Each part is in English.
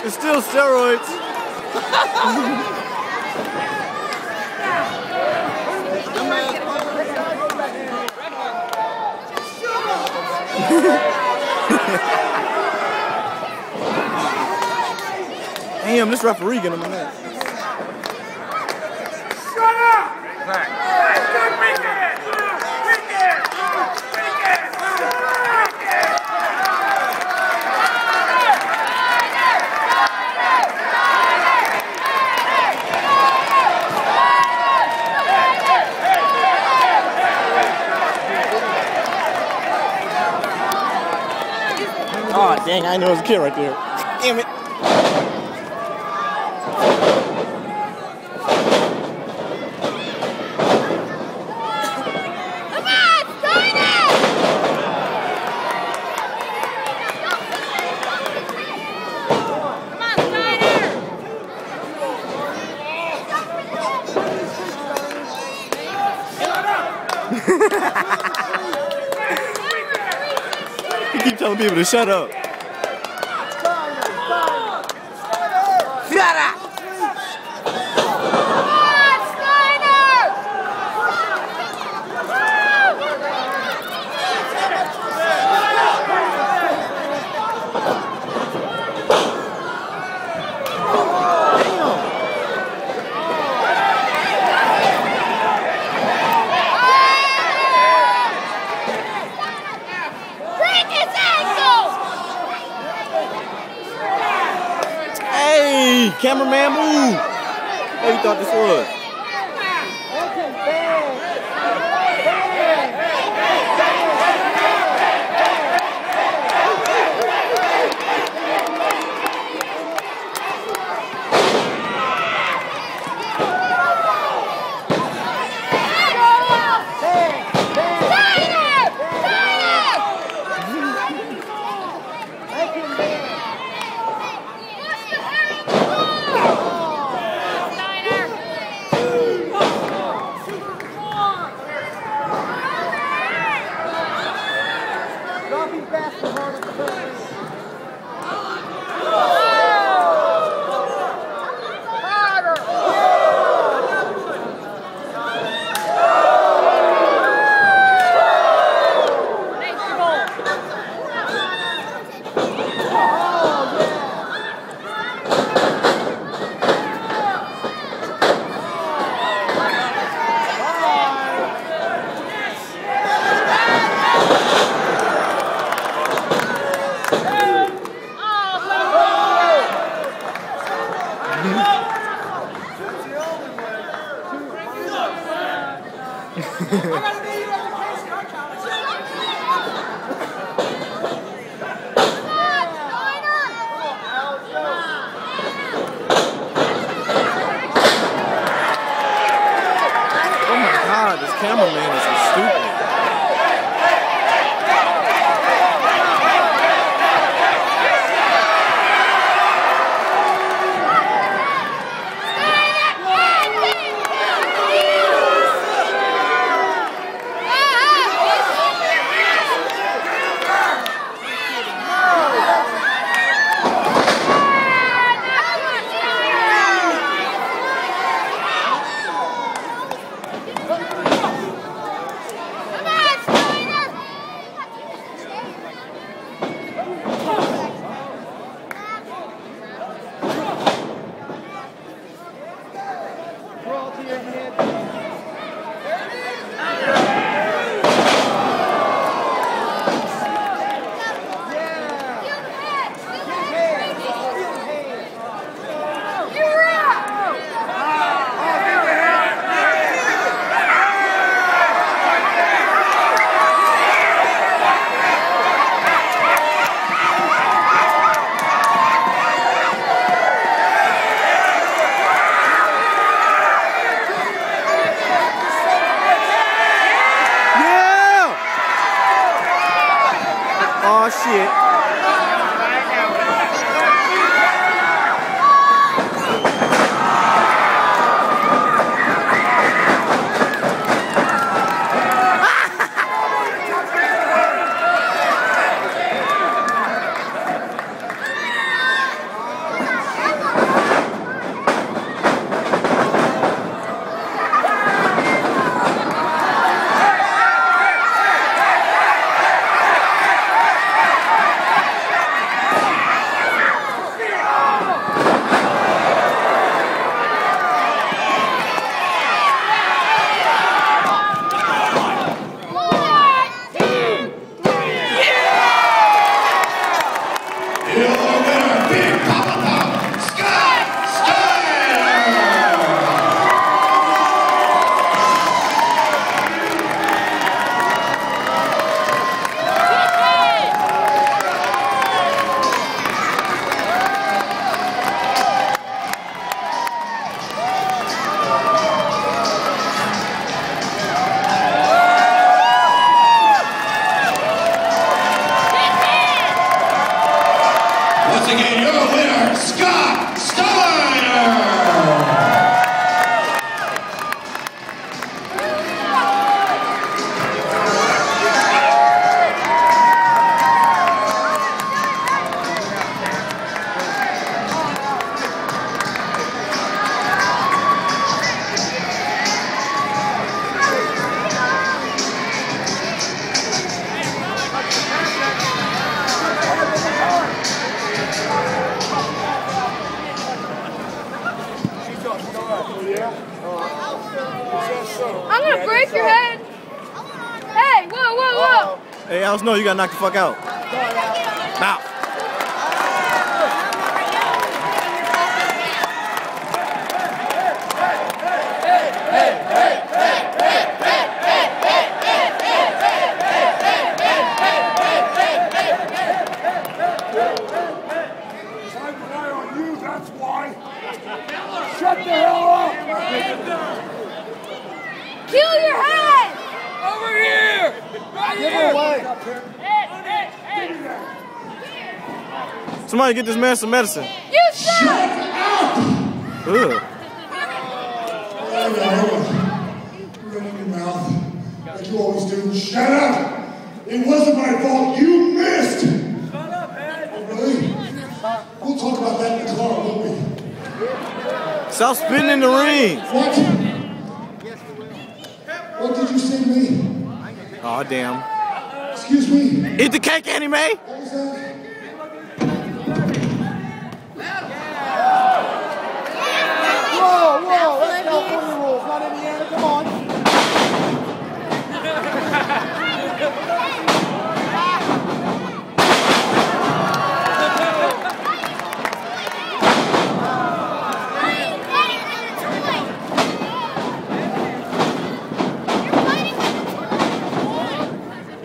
It's still steroids. Damn, this referee getting on my neck. Oh, dang, I know it was a kid right there. Damn it. Come on, Steiner! Come on, Steiner! You keep telling people to shut up. Come cameraman, move. What you thought this was? I got a Oh shit. I'm gonna break your head. Hey, whoa, whoa, whoa. Hey, Al Snow, you gotta knock the fuck out. Now. I rely on you, that's why. Shut the hell up! Kill your head. Over here! Right here! Somebody get this man some medicine. You suck. Ugh. Hold on, hold on. Run in your mouth, like you always do. Shut up! It wasn't my fault. You missed. Shut up, Head. Oh, really? We'll talk about that in the car, won't we? Stop spitting in the ring. What? What did you say to me? Oh damn. Excuse me. Eat the cake, Annie Mae.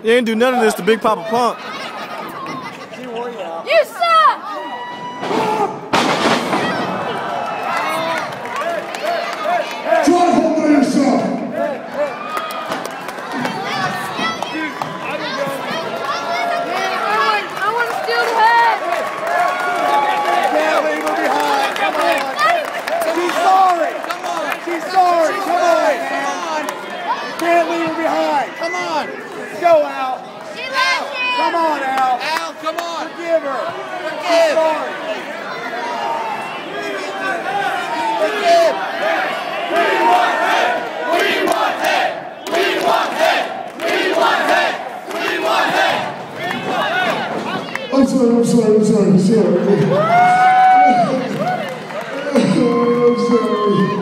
You ain't do none of this to Big Poppa Pump. I'm sorry, I'm sorry, I'm sorry, I'm sorry. I'm sorry.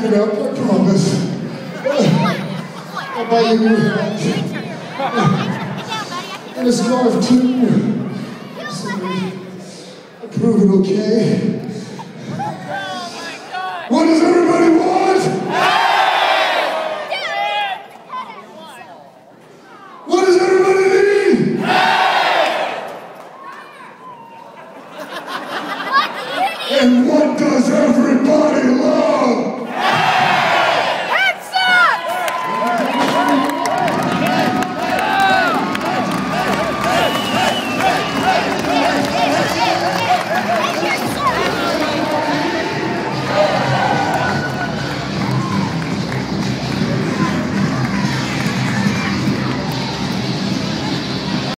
Get up, I promise. I'll buy you a new hat. And a scarf too. It okay.